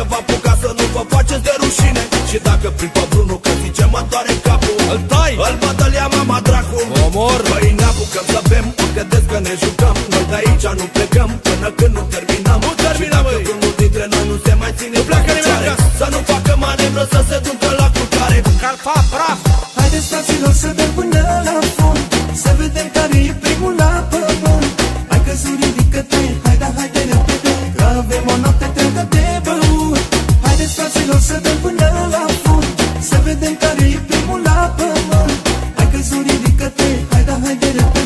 Dacă vă apuca să nu vă faceți de rușine. Și dacă prin pe Bruno că zice mă doare capul Îl tai, Îl bătălia mama dracu omor. Păi ne apucăm să bem, mă gândesc că ne jucăm. Noi de aici nu plecăm până când nu terminăm. Nu terminăm, Și dacă băi. unul dintre noi nu se mai ține Nu pleacă pe nimeni picioare, acasă. Să nu facă manevră să se ducă la culcare. Calfa praf. Haideți fraților să bem până la fund hai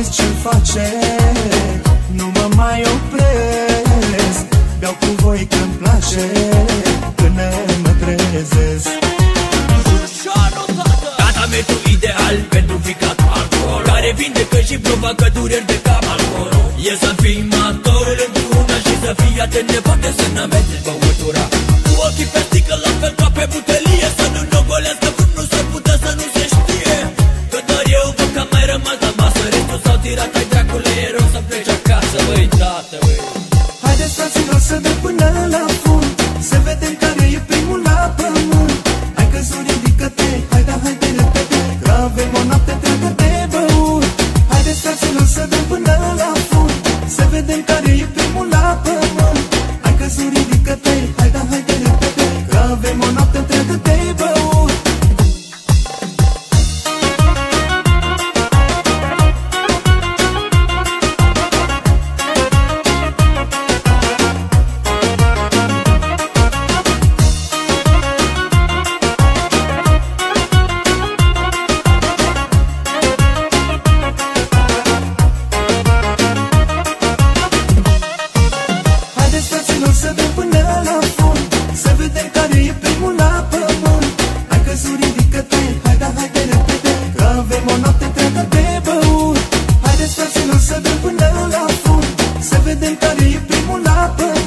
Nu aveți ce-mi face. Nu mă mai opresc Beau cu voi când place Până mă trezesc. Tata metru ideal pentru ficat alcool Care vindecă și provoacă dureri de cap alcool E să fii mator într-una și să fii atent de poate să n-amezi băutura mergem până la fund. Să vedem care e primul la pământ. Hai că sunt ridică-te, hai da, hai de repede. Că avem o noapte întreagă de băut cântării primul la până